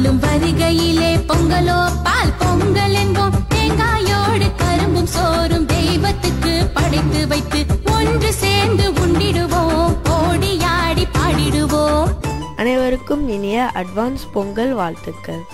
நாளும் வருகையிலே பொங்கலோ பால் பொங்கல் என்போம். தேங்காயோடு கரும்பும் சோறும் தெய்வத்துக்கு படைத்து வைத்து ஒன்று சேர்ந்து உண்டிடுவோம். ஓடியாடி பாடிடுவோம். அனைவருக்கும் இனிய அட்வான்ஸ் பொங்கல் வாழ்த்துக்கள்.